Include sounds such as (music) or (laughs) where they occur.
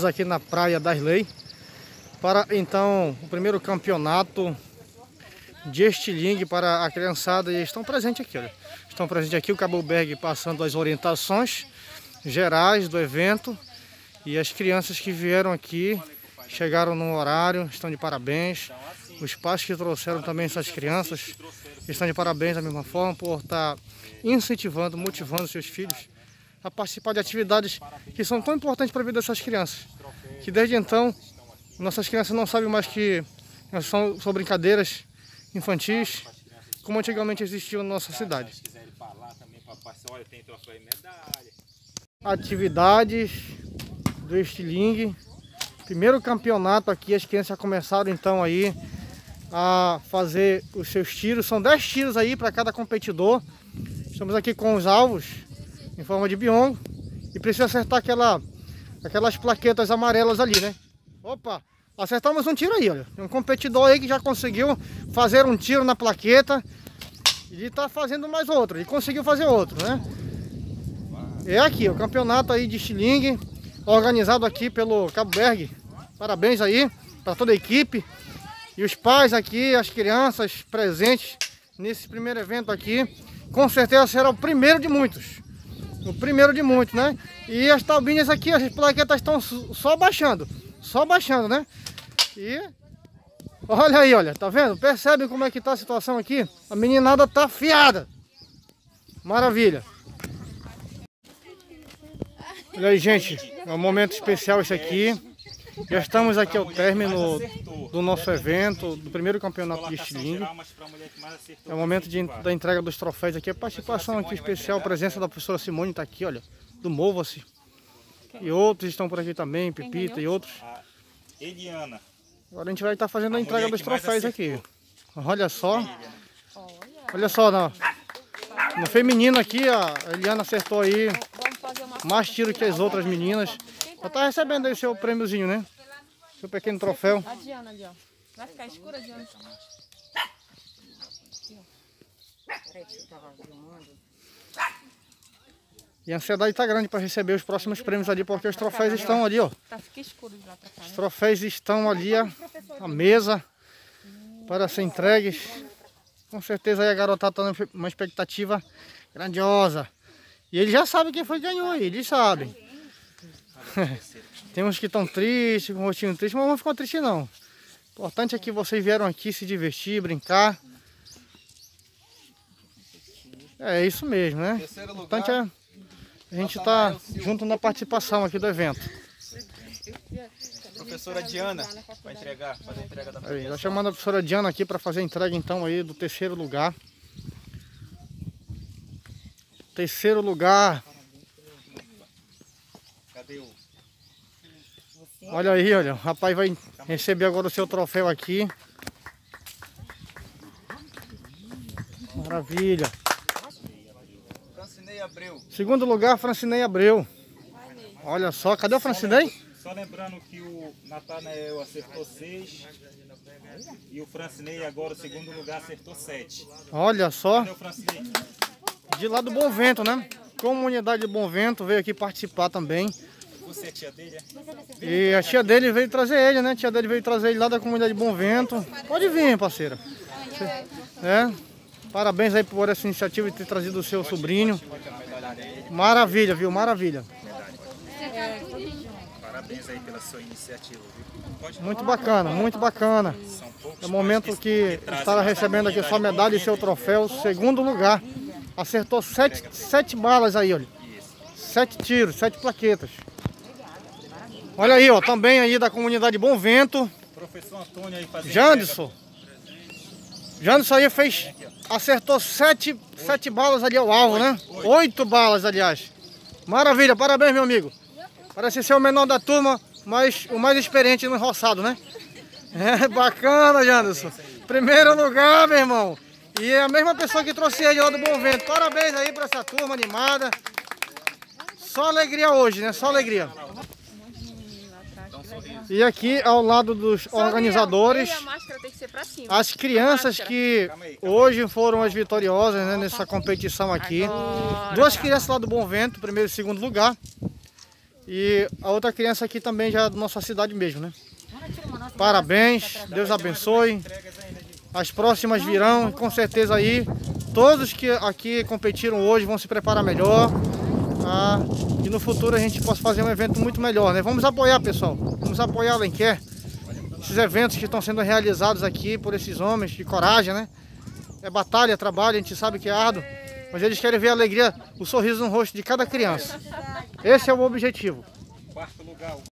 Estamos aqui na Praia das Leis para então o primeiro campeonato de estilingue para a criançada e estão presentes aqui, olha. Estão presentes aqui o Cabo Berg passando as orientações gerais do evento e as crianças que vieram aqui chegaram no horário, estão de parabéns. Os pais que trouxeram também essas crianças estão de parabéns da mesma forma por estar incentivando, motivando seus filhos a participar de atividades que são tão importantes para a vida dessas crianças. Que desde então, nossas crianças não sabem mais que são, são brincadeiras infantis, como antigamente existiam na nossa cidade. Atividades do estilingue. Primeiro campeonato aqui, as crianças já começaram então aí a fazer os seus tiros. São 10 tiros aí para cada competidor. Estamos aqui com os alvos em forma de biongo. E precisa acertar aquela, aquelas plaquetas amarelas ali, né? Opa! Acertamos um tiro aí, olha. Tem um competidor aí que já conseguiu fazer um tiro na plaqueta. E está fazendo mais outro. E conseguiu fazer outro, né? É aqui, o campeonato aí de estilingue. Organizado aqui pelo Cabo Berg. Parabéns aí para toda a equipe. E os pais aqui, as crianças presentes nesse primeiro evento aqui. Com certeza será o primeiro de muitos. O primeiro de muitos, né? E as taubinhas aqui, as plaquetas estão só baixando. Só baixando, né? E olha aí, olha, tá vendo? Percebe como é que tá a situação aqui? A meninada tá afiada. Maravilha. Olha aí, gente, é um momento especial esse aqui. Já estamos aqui ao término do nosso evento, do primeiro campeonato de estilingue. É o momento de, da entrega dos troféus aqui. A participação aqui especial, a presença da professora Simone está aqui, olha, do Mova-se. E outros estão por aqui também, Pepita e outros. Eliana. Agora a gente vai estar fazendo a entrega dos troféus aqui. Olha só. Olha só, no, no feminino aqui, a Eliana acertou aí mais tiro que as outras meninas. Já tá recebendo aí seu prêmiozinho, né? Seu pequeno troféu. A Diana ali, ó. Vai ficar escura, Diana. E a ansiedade tá grande para receber os próximos prêmios ali, porque os troféus estão ali, ó. Tá. Os Né? troféus estão ali, ó, à mesa para ser entregues. Com certeza aí a garotada tá numa expectativa grandiosa. E eles já sabem quem foi que ganhou aí, eles sabem. (laughs) Tem uns que estão tristes, com o rostinho triste, mas não ficam tristes não. O importante é que vocês vieram aqui se divertir, brincar. É isso mesmo, né? O importante é a gente estar junto na participação aqui do evento. Professora Diana vai entregar, fazer a entrega da Aí, já chamando a professora Diana aqui para fazer a entrega então aí do terceiro lugar. Terceiro lugar. Cadê o... Olha aí, olha. O rapaz vai receber agora o seu troféu aqui. Maravilha. Francinei Abreu. Segundo lugar, Francinei Abreu. Olha só, cadê o Francinei? Só lembrando que o Natanael acertou 6 e o Francinei agora, o segundo lugar, acertou 7. Olha só. Cadê o Francinei? De lá do Bom Vento, né? Comunidade de Bom Vento veio aqui participar também. Você é tia dele, é? E a tia dele veio trazer ele, né? A tia dele veio trazer ele lá da comunidade de Bom Vento. Pode vir, parceira. É. Parabéns aí por essa iniciativa de ter trazido o seu sobrinho. Maravilha, viu? Maravilha. Parabéns aí pela sua iniciativa, viu? Muito bacana, muito bacana. É o momento que estará recebendo aqui sua medalha e seu troféu, segundo lugar. Acertou sete, sete balas aí, olha. Sete tiros, sete plaquetas. Olha aí, ó, também aí da comunidade Bom Vento. Professor Antônio aí fazendo Janderson. Janderson aí fez. Acertou sete, sete balas ali ao alvo, né? Oito balas, aliás. Maravilha, parabéns, meu amigo. Parece ser o menor da turma, mas o mais experiente no roçado, né? (laughs) É bacana, Janderson. Primeiro lugar, meu irmão. E é a mesma pessoa que trouxe ele lá do Bom Vento. Parabéns aí pra essa turma animada. Só alegria hoje, né? Só alegria. E aqui ao lado dos organizadores. A máscara tem que ser pra cima. As crianças que hoje foram as vitoriosas né, nessa competição aqui. Duas crianças lá do Bom Vento, primeiro e segundo lugar. E a outra criança aqui também já é da nossa cidade mesmo, né? Parabéns, Deus abençoe. As próximas virão, com certeza aí. Todos que aqui competiram hoje vão se preparar melhor. Tá? No futuro a gente possa fazer um evento muito melhor, né? Vamos apoiar, pessoal. Vamos apoiar a Lenquer. Esses eventos que estão sendo realizados aqui por esses homens de coragem, né? É batalha, trabalho, a gente sabe que é árduo. Mas eles querem ver a alegria, o sorriso no rosto de cada criança. Esse é o objetivo. Quarto lugar, o